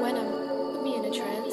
When I'm put me in a trance.